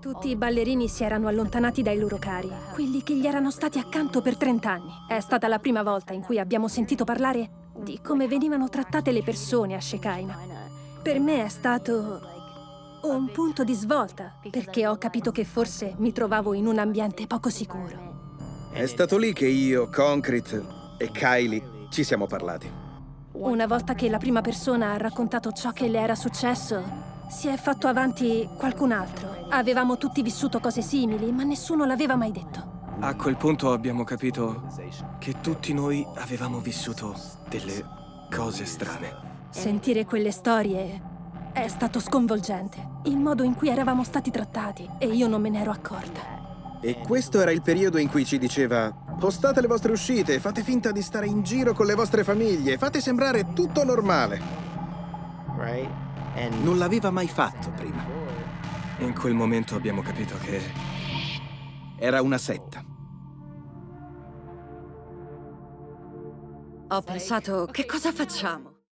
Tutti i ballerini si erano allontanati dai loro cari, quelli che gli erano stati accanto per 30 anni. È stata la prima volta in cui abbiamo sentito parlare di come venivano trattate le persone a Shekinah. Per me è stato un punto di svolta, perché ho capito che forse mi trovavo in un ambiente poco sicuro. È stato lì che io, Concrete e Kylie ci siamo parlati. Una volta che la prima persona ha raccontato ciò che le era successo, si è fatto avanti qualcun altro. Avevamo tutti vissuto cose simili, ma nessuno l'aveva mai detto. A quel punto abbiamo capito che tutti noi avevamo vissuto delle cose strane. Sentire quelle storie è stato sconvolgente. Il modo in cui eravamo stati trattati e io non me ne ero accorta. E questo era il periodo in cui ci diceva postate le vostre uscite, fate finta di stare in giro con le vostre famiglie, fate sembrare tutto normale. Non l'aveva mai fatto prima. In quel momento abbiamo capito che Era una setta. Ho pensato, che cosa facciamo?